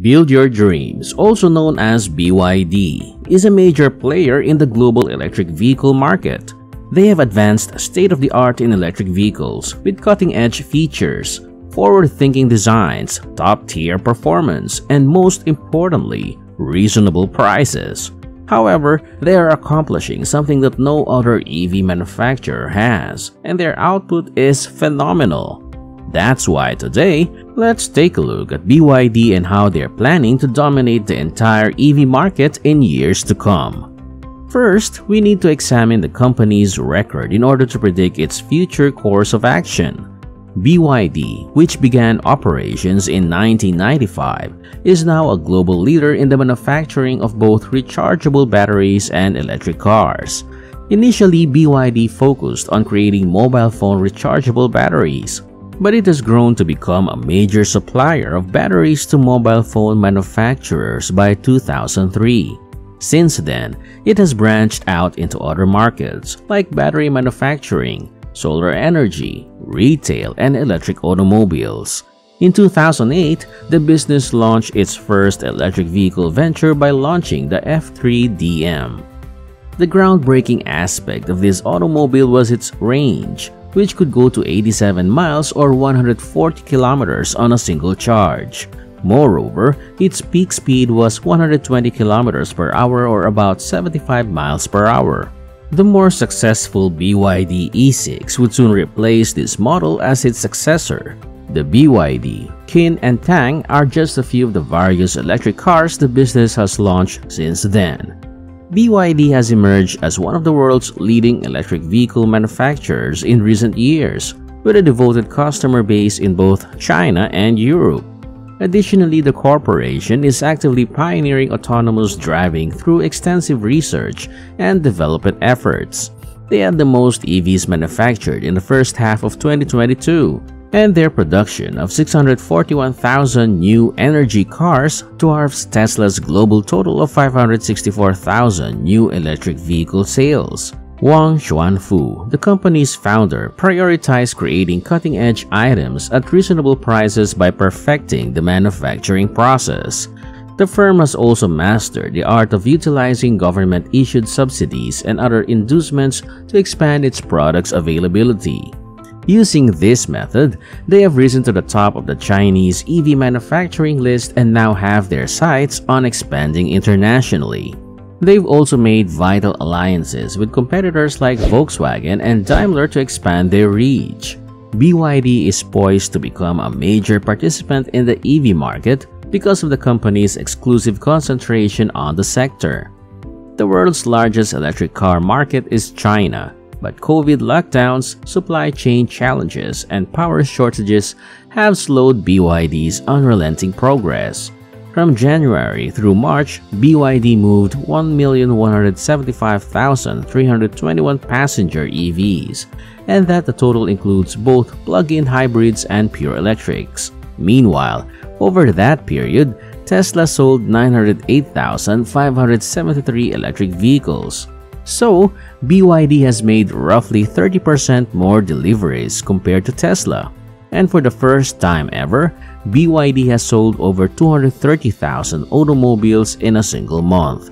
Build Your Dreams, also known as BYD, is a major player in the global electric vehicle market. They have advanced state-of-the-art in electric vehicles with cutting-edge features, forward-thinking designs, top-tier performance, and most importantly, reasonable prices. However, they are accomplishing something that no other EV manufacturer has, and their output is phenomenal. That's why today, let's take a look at BYD and how they're planning to dominate the entire EV market in years to come. First, we need to examine the company's record in order to predict its future course of action. BYD, which began operations in 1995, is now a global leader in the manufacturing of both rechargeable batteries and electric cars. Initially, BYD focused on creating mobile phone rechargeable batteries, but it has grown to become a major supplier of batteries to mobile phone manufacturers by 2003. Since then, it has branched out into other markets like battery manufacturing, solar energy, retail, and electric automobiles. In 2008, the business launched its first electric vehicle venture by launching the F3DM. The groundbreaking aspect of this automobile was its range, which could go to 87 miles or 140 kilometers on a single charge. Moreover, its peak speed was 120 kilometers per hour or about 75 miles per hour. The more successful BYD E6 would soon replace this model as its successor. The BYD, Kin and Tang are just a few of the various electric cars the business has launched since then. BYD has emerged as one of the world's leading electric vehicle manufacturers in recent years, with a devoted customer base in both China and Europe. Additionally, the corporation is actively pioneering autonomous driving through extensive research and development efforts. They had the most EVs manufactured in the first half of 2022, and their production of 641,000 new energy cars dwarfs Tesla's global total of 564,000 new electric vehicle sales. Wang Chuanfu, the company's founder, prioritized creating cutting-edge items at reasonable prices by perfecting the manufacturing process. The firm has also mastered the art of utilizing government-issued subsidies and other inducements to expand its products' availability. Using this method, they have risen to the top of the Chinese EV manufacturing list and now have their sights on expanding internationally. They've also made vital alliances with competitors like Volkswagen and Daimler to expand their reach. BYD is poised to become a major participant in the EV market because of the company's exclusive concentration on the sector. The world's largest electric car market is China, but COVID lockdowns, supply chain challenges, and power shortages have slowed BYD's unrelenting progress. From January through March, BYD moved 1,175,321 passenger EVs, and that the total includes both plug-in hybrids and pure electrics. Meanwhile, over that period, Tesla sold 908,573 electric vehicles, so, BYD has made roughly 30% more deliveries compared to Tesla. And for the first time ever, BYD has sold over 230,000 automobiles in a single month.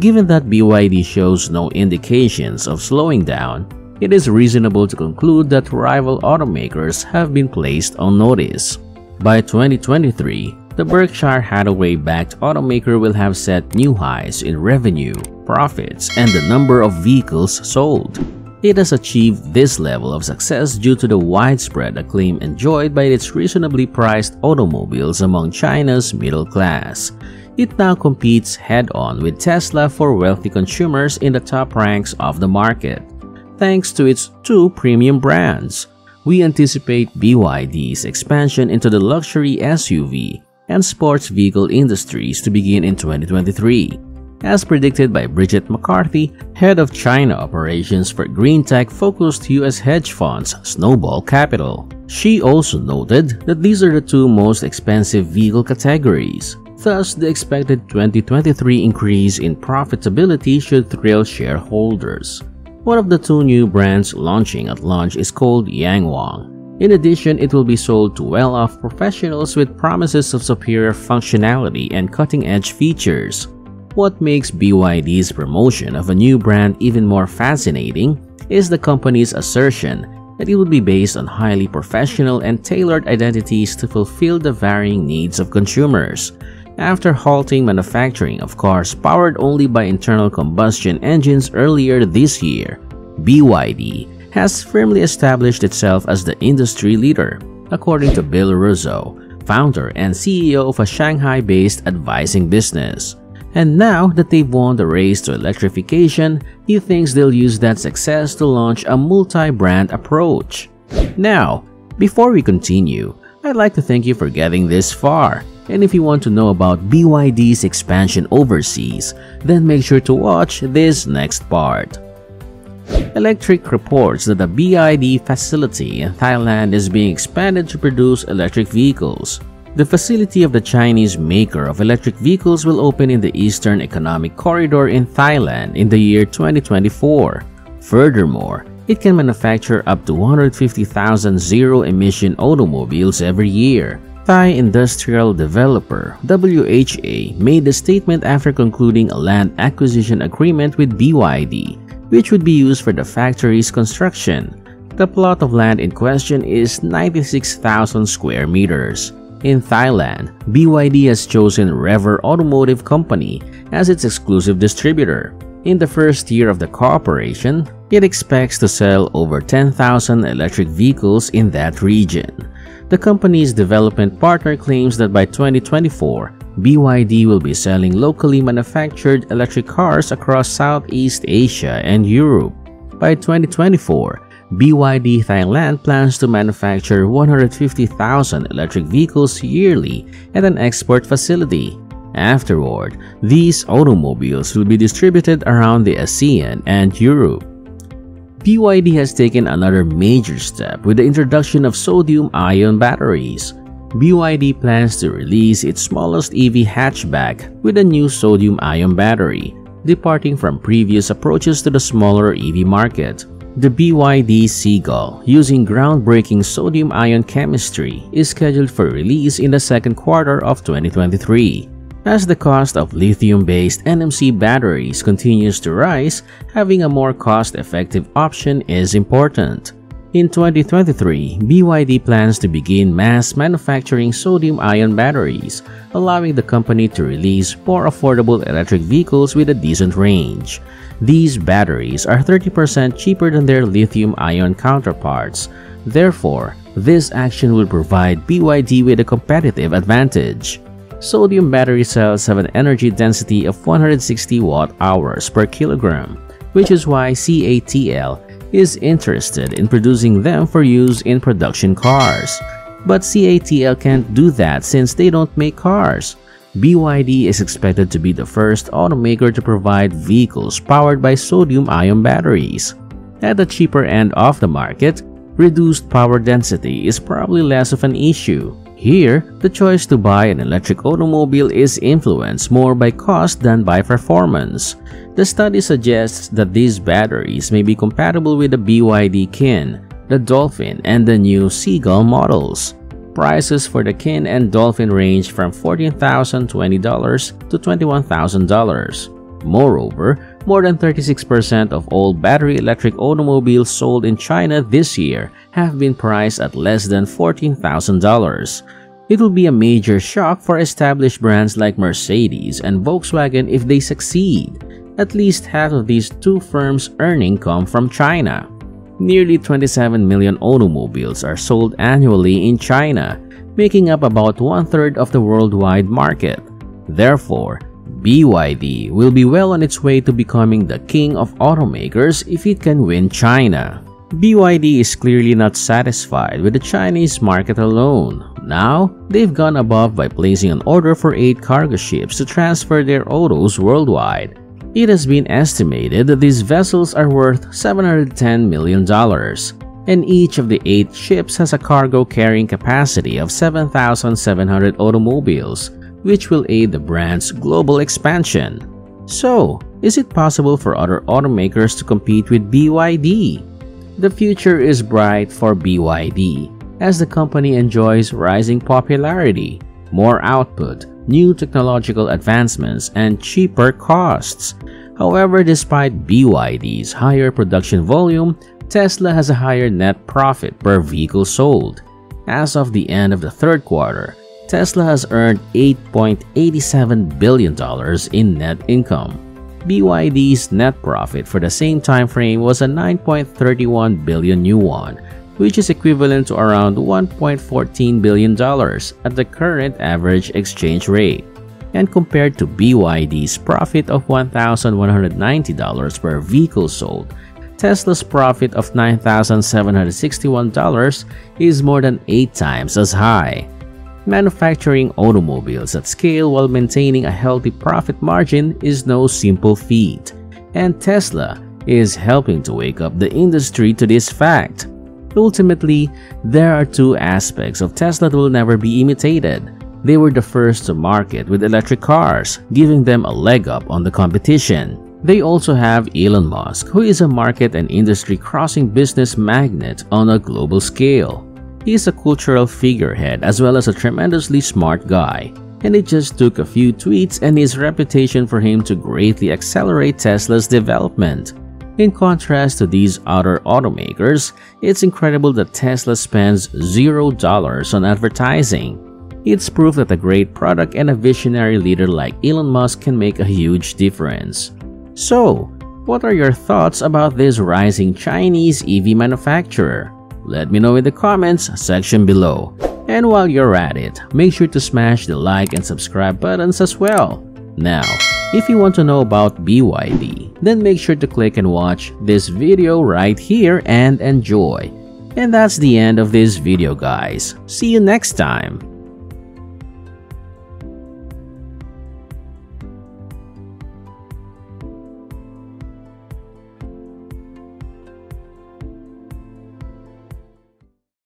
Given that BYD shows no indications of slowing down, it is reasonable to conclude that rival automakers have been placed on notice. By 2023, the Berkshire Hathaway backed automaker will have set new highs in revenue, profits, and the number of vehicles sold. It has achieved this level of success due to the widespread acclaim enjoyed by its reasonably priced automobiles among China's middle class. It now competes head-on with Tesla for wealthy consumers in the top ranks of the market. Thanks to its two premium brands, we anticipate BYD's expansion into the luxury SUV and sports vehicle industries to begin in 2023, as predicted by Bridget McCarthy, head of China operations for green tech-focused US hedge funds Snow Bull Capital. She also noted that these are the two most expensive vehicle categories. Thus, the expected 2023 increase in profitability should thrill shareholders. One of the two new brands launching at launch is called Yangwang, In addition, it will be sold to well-off professionals with promises of superior functionality and cutting-edge features. What makes BYD's promotion of a new brand even more fascinating is the company's assertion that it would be based on highly professional and tailored identities to fulfill the varying needs of consumers. After halting manufacturing of cars powered only by internal combustion engines earlier this year, BYD has firmly established itself as the industry leader, according to Bill Russo, founder and CEO of a Shanghai-based advising business. And now that they've won the race to electrification, he thinks they'll use that success to launch a multi-brand approach. Now, before we continue, I'd like to thank you for getting this far. And if you want to know about BYD's expansion overseas, then make sure to watch this next part. Electrek reports that the BYD facility in Thailand is being expanded to produce electric vehicles. The facility of the Chinese maker of electric vehicles will open in the Eastern Economic Corridor in Thailand in the year 2024. Furthermore, it can manufacture up to 150,000 zero-emission automobiles every year. Thai industrial developer WHA made the statement after concluding a land acquisition agreement with BYD, which would be used for the factory's construction. The plot of land in question is 96,000 square meters. In Thailand, BYD has chosen Rever Automotive Company as its exclusive distributor. In the first year of the cooperation, it expects to sell over 10,000 electric vehicles in that region. The company's development partner claims that by 2024, BYD will be selling locally manufactured electric cars across Southeast Asia and Europe. By 2024, BYD Thailand plans to manufacture 150,000 electric vehicles yearly at an export facility. Afterward, these automobiles will be distributed around the ASEAN and Europe. BYD has taken another major step with the introduction of sodium-ion batteries. BYD plans to release its smallest EV hatchback with a new sodium-ion battery, departing from previous approaches to the smaller EV market. The BYD Seagull, using groundbreaking sodium-ion chemistry, is scheduled for release in the second quarter of 2023. As the cost of lithium-based NMC batteries continues to rise, having a more cost-effective option is important. In 2023, BYD plans to begin mass manufacturing sodium-ion batteries, allowing the company to release more affordable electric vehicles with a decent range. These batteries are 30% cheaper than their lithium-ion counterparts. Therefore, this action will provide BYD with a competitive advantage. Sodium battery cells have an energy density of 160 watt-hours per kilogram, which is why CATL is interested in producing them for use in production cars. But CATL can't do that since they don't make cars. BYD is expected to be the first automaker to provide vehicles powered by sodium-ion batteries. At the cheaper end of the market, reduced power density is probably less of an issue. Here, the choice to buy an electric automobile is influenced more by cost than by performance. The study suggests that these batteries may be compatible with the BYD Kin, the Dolphin, and the new Seagull models. Prices for the Kin and Dolphin range from $14,020 to $21,000. Moreover, more than 36% of all battery electric automobiles sold in China this year have been priced at less than $14,000. It will be a major shock for established brands like Mercedes and Volkswagen if they succeed. At least half of these two firms' earning come from China. Nearly 27 million automobiles are sold annually in China, making up about one-third of the worldwide market. Therefore, BYD will be well on its way to becoming the king of automakers if it can win China. BYD is clearly not satisfied with the Chinese market alone. Now, they've gone above by placing an order for 8 cargo ships to transfer their autos worldwide. It has been estimated that these vessels are worth $710 million, and each of the eight ships has a cargo carrying capacity of 7,700 automobiles, which will aid the brand's global expansion. So, is it possible for other automakers to compete with BYD? The future is bright for BYD, as the company enjoys rising popularity, more output, new technological advancements, and cheaper costs. However, despite BYD's higher production volume, Tesla has a higher net profit per vehicle sold. As of the end of the third quarter, Tesla has earned $8.87 billion in net income. BYD's net profit for the same time frame was a 9.31 billion yuan, which is equivalent to around $1.14 billion at the current average exchange rate. And compared to BYD's profit of $1,190 per vehicle sold, Tesla's profit of $9,761 is more than 8 times as high. Manufacturing automobiles at scale while maintaining a healthy profit margin is no simple feat, and Tesla is helping to wake up the industry to this fact. Ultimately, there are two aspects of Tesla that will never be imitated. They were the first to market with electric cars, giving them a leg up on the competition. They also have Elon Musk, who is a market and industry crossing business magnet on a global scale. He is a cultural figurehead as well as a tremendously smart guy, and it just took a few tweets and his reputation for him to greatly accelerate Tesla's development. In contrast to these other automakers, it's incredible that Tesla spends $0 on advertising. It's proof that a great product and a visionary leader like Elon Musk can make a huge difference. So, what are your thoughts about this rising Chinese EV manufacturer? Let me know in the comments section below. And while you're at it, make sure to smash the like and subscribe buttons as well. Now, if you want to know about BYD, then make sure to click and watch this video right here and enjoy. And that's the end of this video guys. See you next time.